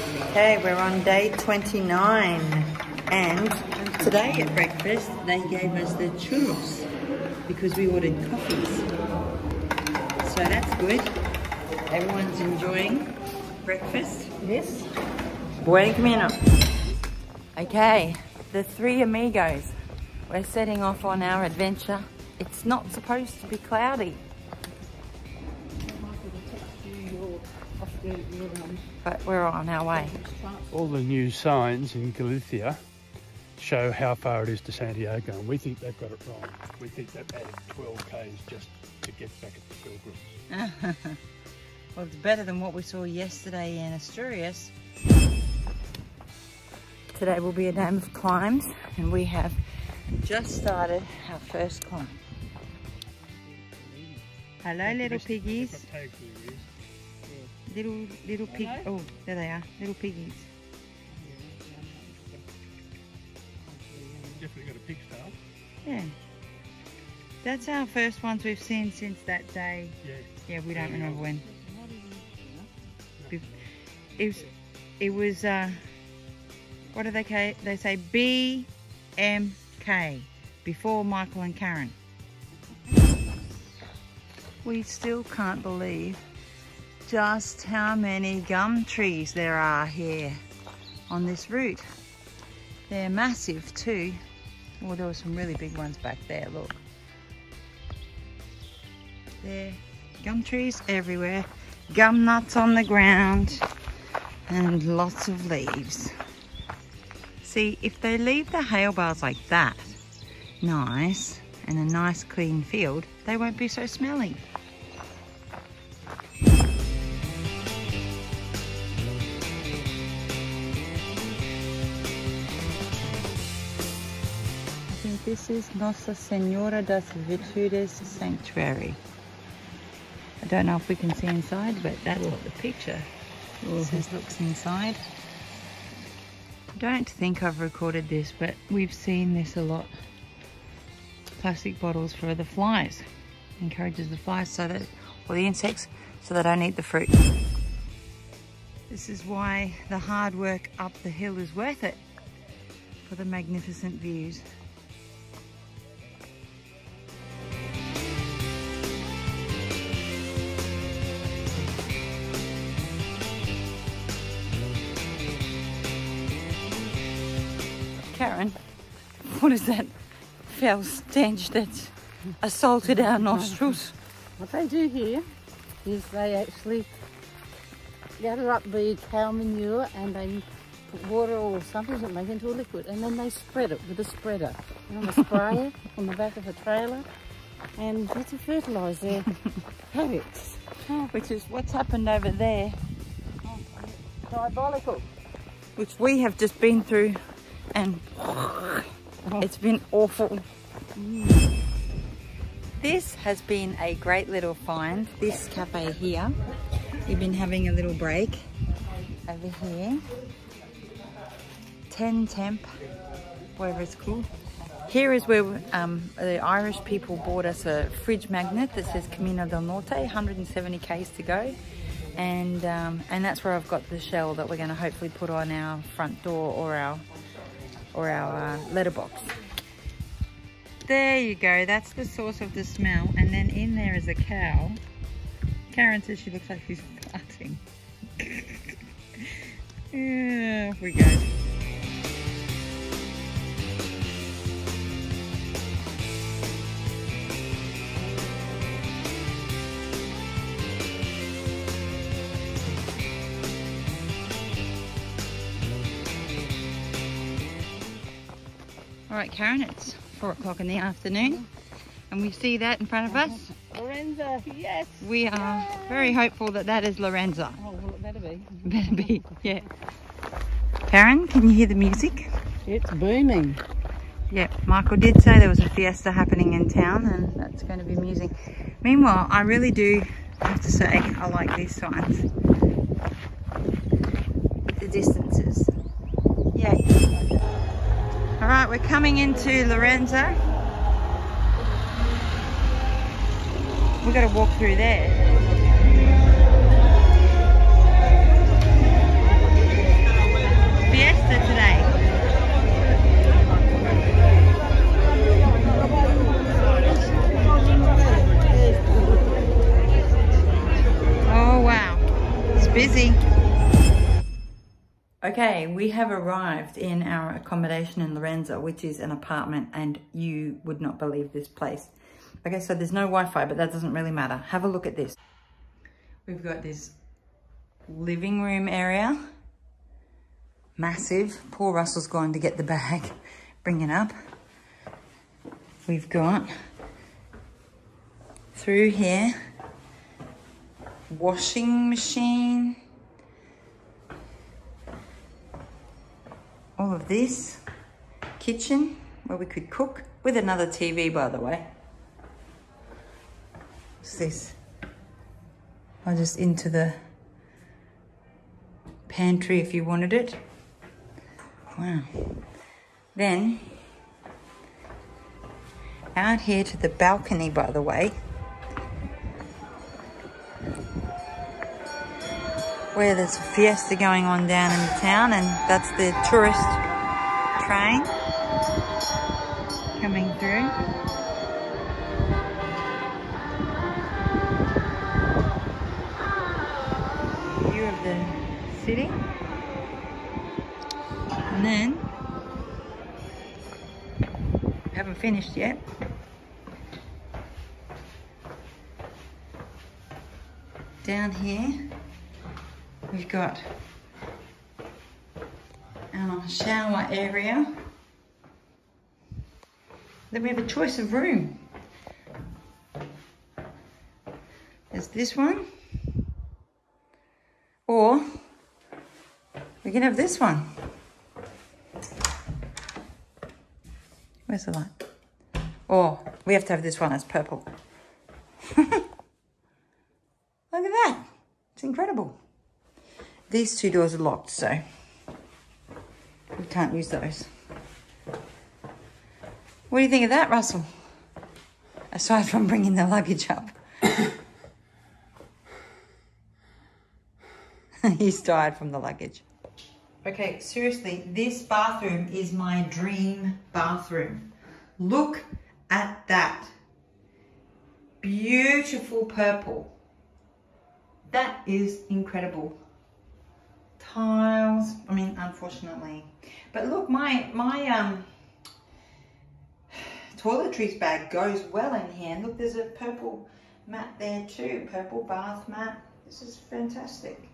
Okay, we're on day 29 and today at breakfast they gave us the churros because we ordered coffees. So that's good. Everyone's enjoying breakfast. Yes. Buen camino. Okay, the three amigos. We're setting off on our adventure. It's not supposed to be cloudy. But we're on our way. All the new signs in Galicia show how far it is to Santiago, and we think they've got it wrong. We think they've added 12 k's just to get back at the pilgrims. well, it's better than what we saw yesterday in Asturias. Today will be a day of climbs, and we have just started our first climb. Hello, little piggies. Little, little pig. Oh, there they are. Little piggies. Definitely got a pig style. Yeah. That's our first ones we've seen since that day. Yeah. Yeah, we don't remember when. It was, it was uh, what do they ca- they say? BMK, before Michael and Karen. We still can't believe just how many gum trees there are here on this route. They're massive too. Well, there were some really big ones back there, look. There, gum trees everywhere, gum nuts on the ground, and lots of leaves. See, if they leave the hail bars like that, nice, and a nice clean field, they won't be so smelly. This is Nossa Senhora das Virtudes Sanctuary. I don't know if we can see inside, but that's what the picture mm-hmm. says looks inside. I don't think I've recorded this, but we've seen this a lot. Plastic bottles for the flies. Encourages the flies so that, or the insects, so they don't eat the fruit. This is why the hard work up the hill is worth it for the magnificent views. Karen, what is that foul stench that's assaulted our nostrils? What they do here is they actually gather up the cow manure and they put water or something and make it into a liquid and then they spread it with a spreader a sprayer on the back of a trailer and to fertilise their paddocks. Which is what's happened over there, Diabolical. which we have just been through, and it's been awful. This has been a great little find, this cafe here. We've been having a little break over here. 10 temp, whatever it's called. Here is where um, the Irish people bought us a fridge magnet that says Camino del Norte, 170 k's to go. And, um, and that's where I've got the shell that we're going to hopefully put on our front door or our, or our uh, letterbox. There you go, that's the source of the smell. And then in there is a cow. Karen says she looks like she's farting. yeah, off we go. All right, Karen, it's four o'clock in the afternoon, and we see that in front of us. Lourenza, yes. We are very hopeful that that is Lourenza. Oh, well, it better be. Better be, yeah. Karen, can you hear the music? It's booming. Yeah, Michael did say there was a fiesta happening in town, and that's going to be amusing. Meanwhile, I really do have to say I like these signs. The distances. All right, we're coming into Lorenzo. We've got to walk through there. Okay, we have arrived in our accommodation in Lorenzo, which is an apartment, and you would not believe this place. Okay, so there's no Wi-Fi, but that doesn't really matter. Have a look at this. We've got this living room area. Massive. Poor Russell's gone to get the bag, bring it up. We've got through here, washing machine, all of this, kitchen where we could cook with another TV by the way. What's this? I'll just into the pantry if you wanted it. Wow. Then out here to the balcony by the way where there's a fiesta going on down in the town and that's the tourist train coming through. View of the city. And then, haven't finished yet. Down here, We've got our shower area. Then we have a choice of room. There's this one. Or we can have this one. Where's the light? Or we have to have this one as purple. Look at that. It's incredible. These two doors are locked, so we can't use those. What do you think of that, Russell? Aside from bringing the luggage up. He's tired from the luggage. Okay, seriously, this bathroom is my dream bathroom. Look at that. Beautiful purple. That is incredible tiles. I mean, unfortunately. But look, my, my um, toiletries bag goes well in here. And look, there's a purple mat there too. Purple bath mat. This is fantastic.